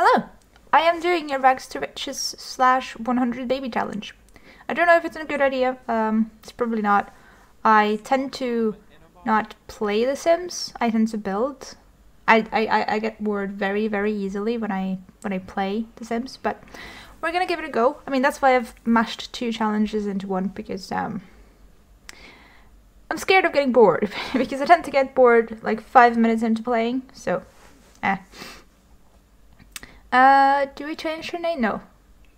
Hello! I am doing a Rags to Riches slash 100 baby challenge. I don't know if it's a good idea, um, it's probably not. I tend to not play The Sims, I tend to build. I, I, I get bored very, very easily when I when I play The Sims, but we're gonna give it a go. I mean, that's why I've mashed two challenges into one, because um, I'm scared of getting bored, because I tend to get bored like five minutes into playing, so, eh. Uh, do we change her name? No.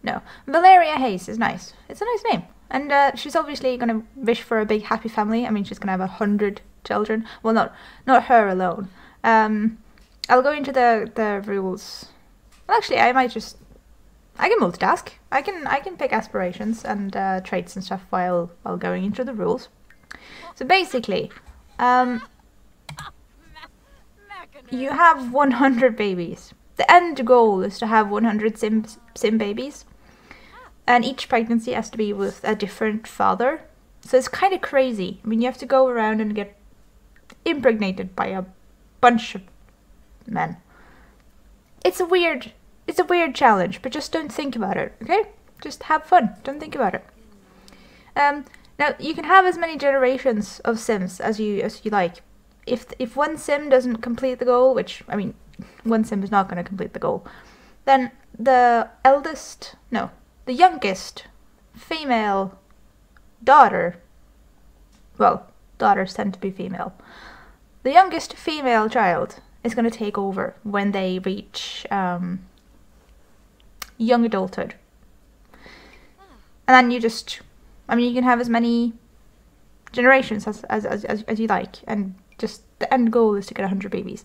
No. Valeria Hayes is nice. It's a nice name. And uh, she's obviously going to wish for a big happy family. I mean, she's going to have a hundred children. Well, not not her alone. Um, I'll go into the the rules. Well, actually, I might just. I can multitask. I can I can pick aspirations and uh, traits and stuff while while going into the rules. So basically, um, you have 100 babies. The end goal is to have 100 sim, sim babies. And each pregnancy has to be with a different father. So it's kind of crazy. I mean, you have to go around and get impregnated by a bunch of men. It's a weird, it's a weird challenge, but just don't think about it, okay? Just have fun. Don't think about it. Um, now you can have as many generations of Sims as you as you like. If if one Sim doesn't complete the goal, which I mean one sim is not going to complete the goal, then the eldest, no, the youngest female daughter, well, daughters tend to be female, the youngest female child is going to take over when they reach um, young adulthood. And then you just, I mean, you can have as many generations as, as, as, as you like, and just the end goal is to get 100 babies.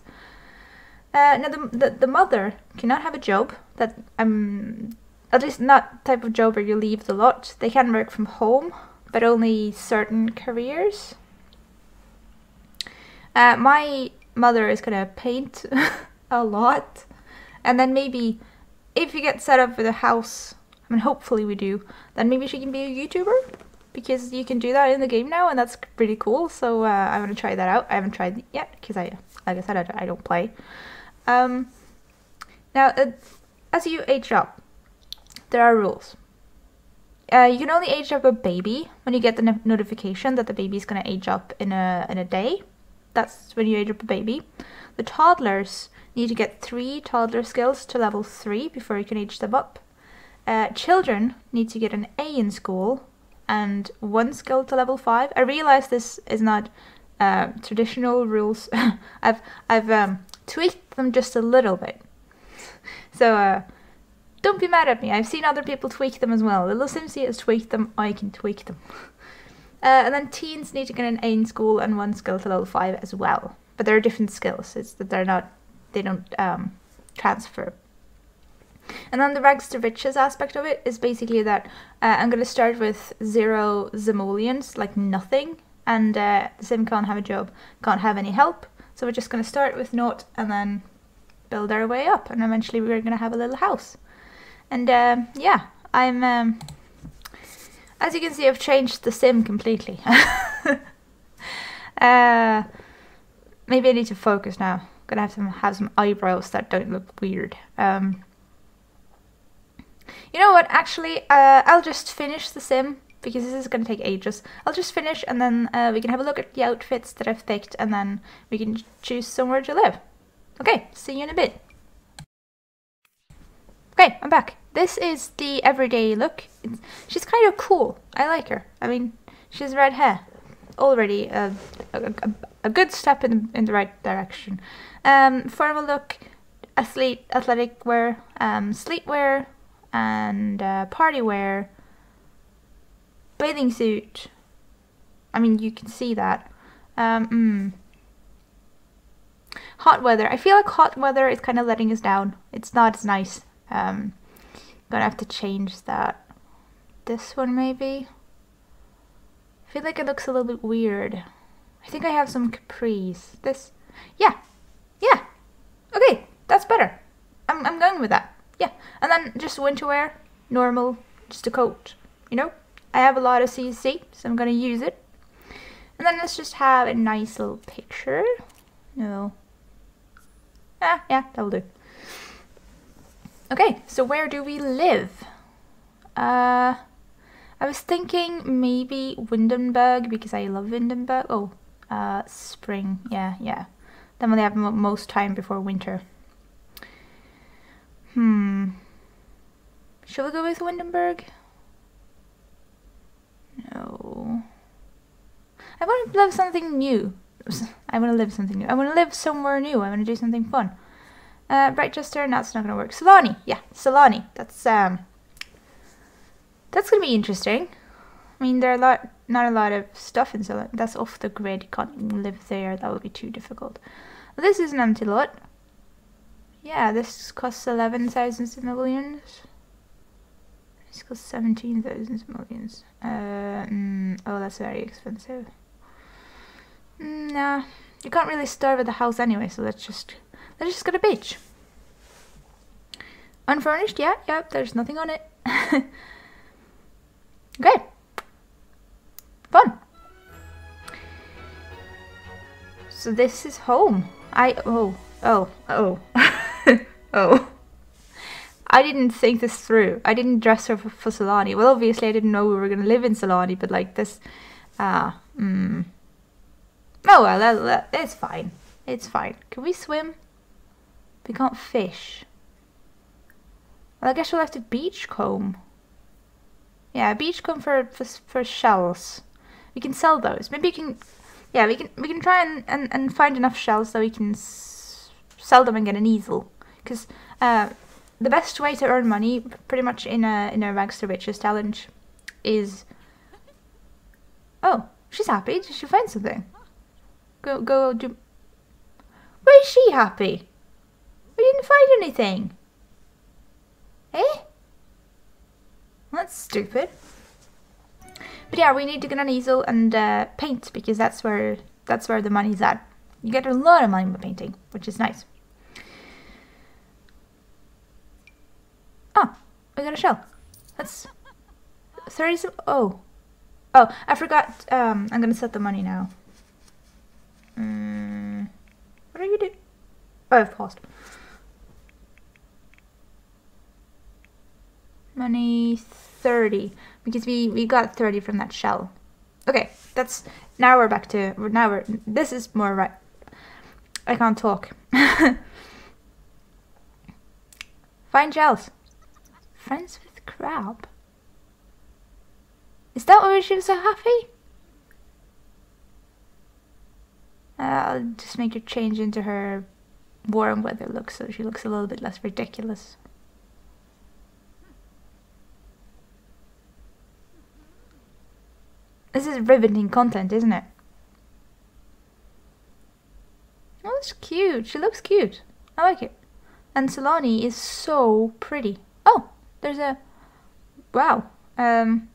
Uh, now, the, the, the mother cannot have a job that, um, at least not type of job where you leave the lot. They can work from home, but only certain careers. Uh, my mother is gonna paint a lot, and then maybe if you get set up with a house, I mean, hopefully we do, then maybe she can be a YouTuber because you can do that in the game now, and that's pretty cool. So uh, I want to try that out. I haven't tried it yet because I, like I said, I, I don't play. Um, now, uh, as you age up, there are rules. Uh, you can only age up a baby when you get the no notification that the baby is going to age up in a in a day. That's when you age up a baby. The toddlers need to get three toddler skills to level three before you can age them up. Uh, children need to get an A in school and one skill to level five. I realize this is not uh, traditional rules. I've I've um, tweaked them just a little bit. So uh, don't be mad at me. I've seen other people tweak them as well. Lilsimsie has tweaked them. I can tweak them. Uh, and then teens need to get an A in school and one skill to level five as well. But there are different skills. It's that they're not. They don't um, transfer. And then the rags to riches aspect of it is basically that uh, I'm going to start with zero simoleons, like nothing, and uh, the sim can't have a job, can't have any help. So we're just going to start with naught and then build our way up, and eventually we're going to have a little house. And um, yeah, I'm. Um, as you can see, I've changed the sim completely. uh, maybe I need to focus now. I'm gonna have to have some eyebrows that don't look weird. Um, you know what? Actually, uh, I'll just finish the sim because this is going to take ages. I'll just finish and then uh, we can have a look at the outfits that I've picked and then we can choose somewhere to live. Okay, see you in a bit. Okay, I'm back. This is the everyday look. It's, she's kind of cool. I like her. I mean, she has red hair. Already a, a, a, good step in, in the right direction. Um, formal look, athlete, athletic wear, um, sleep wear, and uh, party wear, bathing suit. I mean, you can see that. Um, mm. Hot weather. I feel like hot weather is kind of letting us down. It's not as nice. Um, gonna have to change that. This one maybe. I feel like it looks a little bit weird. I think I have some capris. This, yeah, yeah. Okay, that's better. I'm I'm going with that. Yeah, and then just winter wear, normal, just a coat. You know. I have a lot of CC, so I'm going to use it. And then let's just have a nice little picture. No. Ah, yeah, that'll do. Okay, so where do we live? Uh, I was thinking maybe Windenburg because I love Windenburg. Oh, uh, spring. Yeah, yeah. Then we have most time before winter. Hmm. Should we go with Windenburg? No. I want to live something new. I want to live something new. I want to live somewhere new. I want to do something fun. Uh, Brightchester, that's not going to work. Sulani, yeah, Sulani. That's um, that's going to be interesting. I mean, there are a lot, not a lot of stuff in Sulani. That's off the grid. You Can't live there. That would be too difficult. This is an empty lot. Yeah, this costs eleven thousand simoleons. Thousand simoleons. Uh, mm, oh, that's very expensive. Mm, nah, you can't really starve at the house anyway, so let's just let's just get a beach. Unfurnished, yeah, yeah, there's nothing on it. okay. Fun. So this is home. I oh oh oh oh. I didn't think this through. I didn't dress her for, for Sulani. Well, obviously I didn't know we were gonna live in Sulani, but like this, uh. Oh well, that, that, it's fine. It's fine. Can we swim? We can't fish. Well, I guess we'll have to beach comb. Yeah, beachcomb for, for for shells. We can sell those. Maybe we can. Yeah, we can we can try and, and, and find enough shells so we can sell them and get an easel. Because uh, the best way to earn money, pretty much in a in a rags to riches challenge, is. Oh, she's happy. Did she find something? Go, go, do... Where is she happy? We didn't find anything. Eh? That's stupid. But yeah, we need to get an easel and uh, paint because that's where that's where the money's at. You get a lot of money by painting, which is nice. Oh, we got a shell. That's 30 some, oh. Oh, I forgot, um, I'm gonna set the money now. Mm, what are you doing? Oh, I've paused. Money 30 because we we got 30 from that shell. Okay, that's now we're back to now we're this is more right. I can't talk. Find shells. Friends with crab. Is that why she was so happy? Uh, I'll just make her change into her warm weather look so she looks a little bit less ridiculous. This is riveting content, isn't it? Oh, that's cute. She looks cute. I like it. And Sulani is so pretty. There's a... Wow. Um,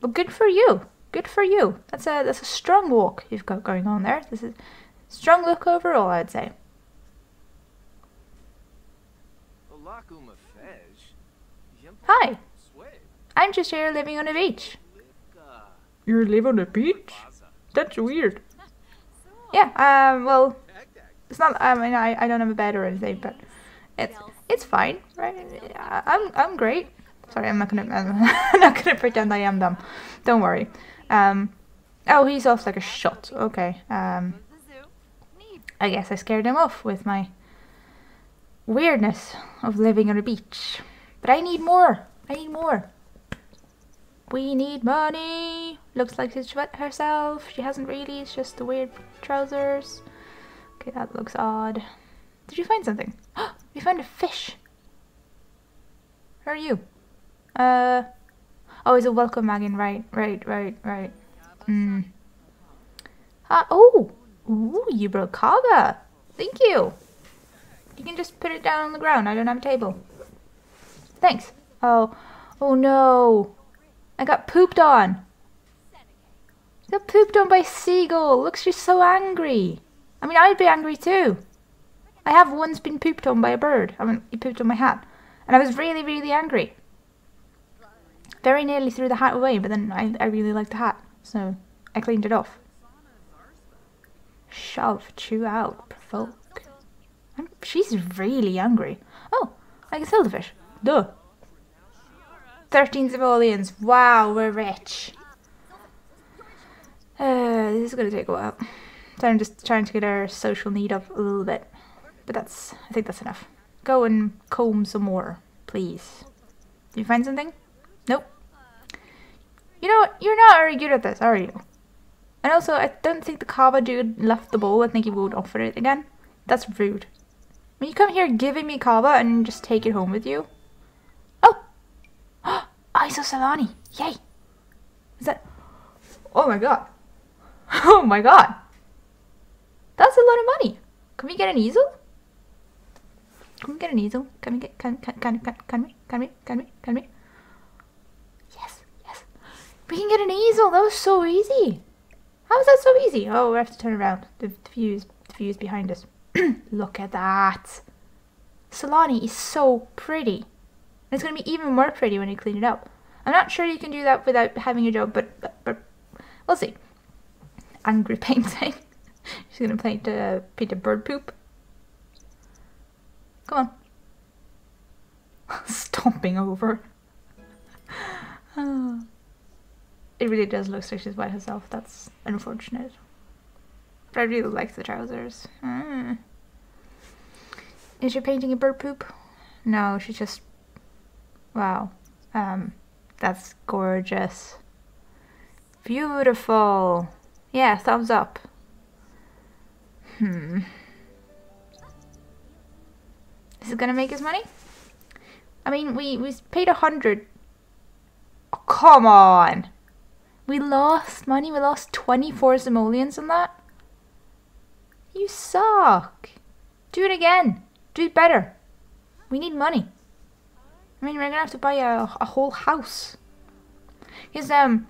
well, good for you. Good for you. That's a that's a strong walk you've got going on there. This is Strong look overall, I'd say. Hi. I'm just here living on a beach. You live on a beach? That's weird. Yeah, um, well, it's not, I mean, I, I don't have a bed or anything, but it's, it's fine, right? I'm, I'm great. Sorry, I'm not gonna, I'm not gonna pretend I am dumb. Don't worry. Um, oh, he's off like a shot. Okay, um, I guess I scared him off with my weirdness of living on a beach. But I need more. I need more. We need money. Looks like she's wet herself. She hasn't really. It's just the weird trousers. Okay, that looks odd. Did you find something? we found a fish. Where are you? Uh. Oh, it's a welcome wagon. Right, right, right, right. Hmm. Ah, oh! Ooh, you broke Kava. Thank you. You can just put it down on the ground. I don't have a table. Thanks. Oh, oh no. I got pooped on. I got pooped on by seagull. Look, she's so angry. I mean, I'd be angry too. I have once been pooped on by a bird. I mean, he pooped on my hat. And I was really, really angry. Very nearly threw the hat away, but then I, I really liked the hat. So I cleaned it off. Shove, chew out, provoke. I'm, she's really angry. Oh, I can sell the fish. Duh. 13 simoleons. Wow, we're rich. Uh, this is gonna take a while. So I'm just trying to get our social need up a little bit. But that's, I think that's enough. Go and comb some more, please. Did you find something? Nope. You know what? You're not very good at this, are you? And also, I don't think the Kava dude left the bowl. I think he won't offer it again. That's rude. When you come here giving me Kava and just take it home with you. Oh! Isosalani! Yay! Is that... Oh my god. Oh my god. That's a lot of money. Can we get an easel? Can we get an easel? Can we get... Can, can, can, can, can we? Can we? Can we? Can we? Yes, yes. We can get an easel. That was so easy. How is that so easy? Oh, we have to turn around. The, the view's, the view's behind us. Look at that. Sulani is so pretty. And it's going to be even more pretty when you clean it up. I'm not sure you can do that without having a job, but, but, but we'll see. Angry painting. She's going to paint a, paint a bird poop. Come on. Stomping over. It really does look like she's by herself. That's unfortunate. But I really like the trousers. Mm. Is she painting a bird poop? No, she's just... Wow. Um, that's gorgeous. Beautiful. Yeah, thumbs up. Hmm. Is it gonna make us money? I mean, we, we paid a hundred. Oh, come on! We lost money. We lost 24 simoleons on that. You suck. Do it again. Do it better. We need money. I mean, we're gonna have to buy a, a whole house. Because, um,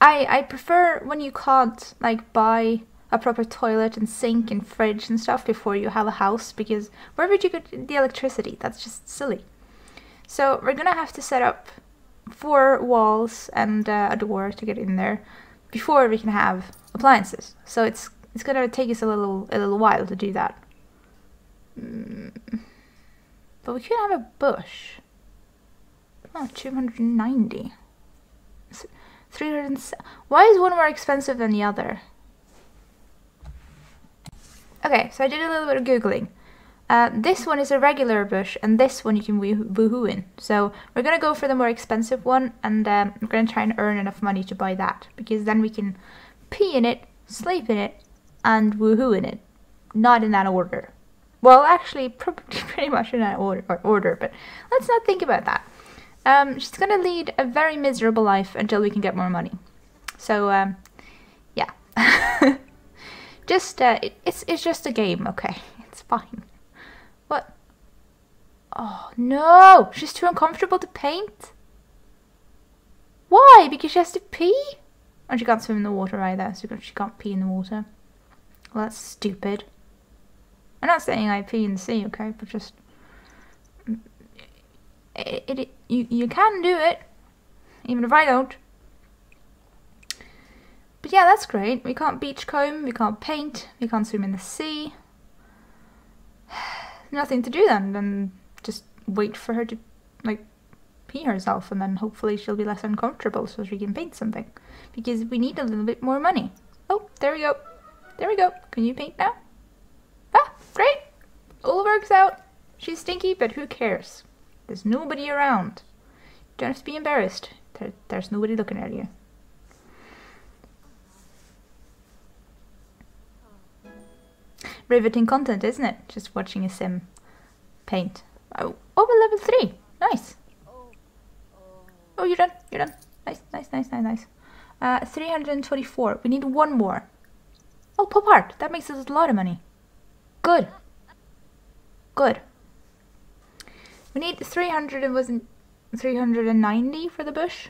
I, I prefer when you can't, like, buy a proper toilet and sink and fridge and stuff before you have a house because where would you get the electricity? That's just silly. So we're gonna have to set up four walls and uh, a door to get in there before we can have appliances. So it's it's gonna take us a little a little while to do that. Mm. But we could have a bush. Oh, 290. 300 Why is one more expensive than the other? Okay, so I did a little bit of googling. Uh, this one is a regular bush, and this one you can woohoo in. So we're gonna go for the more expensive one, and um, we're gonna try and earn enough money to buy that, because then we can pee in it, sleep in it, and woohoo in it. Not in that order. Well, actually, probably pretty much in that order, order but let's not think about that. Um, she's gonna lead a very miserable life until we can get more money. So, um, yeah. just, uh, it, it's, it's just a game, okay? It's fine. What? Oh, no! She's too uncomfortable to paint? Why? Because she has to pee? And she can't swim in the water either, so she can't pee in the water. Well, that's stupid. I'm not saying I pee in the sea, okay, but just... It, it, it, you, you can do it, even if I don't. Yeah, that's great. We can't beachcomb, we can't paint, we can't swim in the sea. Nothing to do then than just wait for her to like pee herself and then hopefully she'll be less uncomfortable so she can paint something. Because we need a little bit more money. Oh there we go. There we go. Can you paint now? Ah great. All works out. She's stinky but who cares? There's nobody around. Don't have to be embarrassed. There, there's nobody looking at you riveting content, isn't it? Just watching a sim paint. Oh, oh we're level 3. Nice. Oh, you're done. You're done. Nice, nice, nice, nice, nice. Uh, 324. We need one more. Oh, pop art. That makes us a lot of money. Good. Good. We need 300 and wasn't 390 for the bush?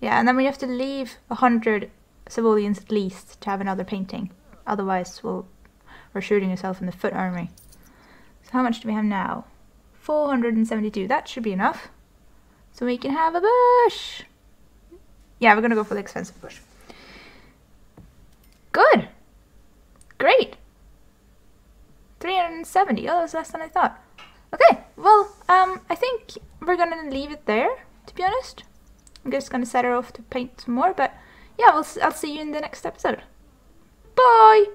Yeah, and then we have to leave 100 civilians at least to have another painting. Otherwise, we'll or shooting yourself in the foot army. So how much do we have now? 472. That should be enough. So we can have a bush. Yeah, we're going to go for the expensive bush. Good. Great. 370. Oh, that's less than I thought. Okay, well, um, I think we're gonna leave it there. To be honest, I'm just gonna set her off to paint some more. But yeah, we'll, I'll see you in the next episode. Bye.